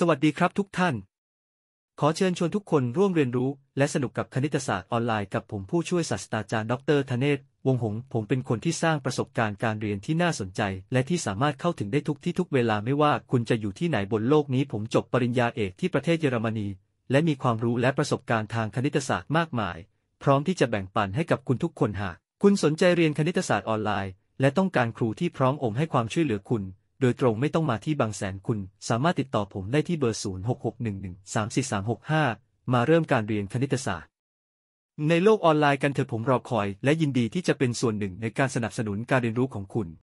สวัสดีครับทุกท่าน ขอเชิญชวนทุกคนร่วมเรียนรู้ และสนุกกับคณิตศาสตร์ออนไลน์กับผมผู้ช่วยศาสตราจารย์ดรธเนศ วงหงส์ผมเป็นคนที่สร้างประสบการณ์การเรียนที่น่าสนใจ และที่สามารถเข้าถึงได้ทุกที่ทุกเวลาไม่ว่าคุณจะอยู่ที่ไหนบนโลกนี้ ผมจบปริญญาเอกที่ประเทศเยอรมนี และมีความรู้และประสบการณ์ทางคณิตศาสตร์มากมาย พร้อมที่จะแบ่งปันให้กับคุณทุกคนหาก คุณสนใจเรียนคณิตศาสตร์ออนไลน์ และต้องการครูที่พร้อมอมให้ความช่วยเหลือคุณ โดยตรงไม่ต้องมาที่บางแสนคุณ สามารถติดต่อผมได้ที่เบอร์ 0661134365 มาเริ่มการเรียนคณิตศาสตร์ ในโลกออนไลน์กันเถอะผมรอคอย และยินดีที่จะเป็นส่วนหนึ่งในการสนับสนุนการเรียนรู้ของคุณ